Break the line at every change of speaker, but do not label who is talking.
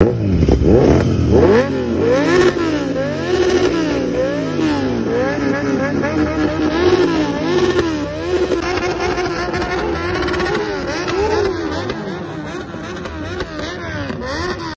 Mm-hmm.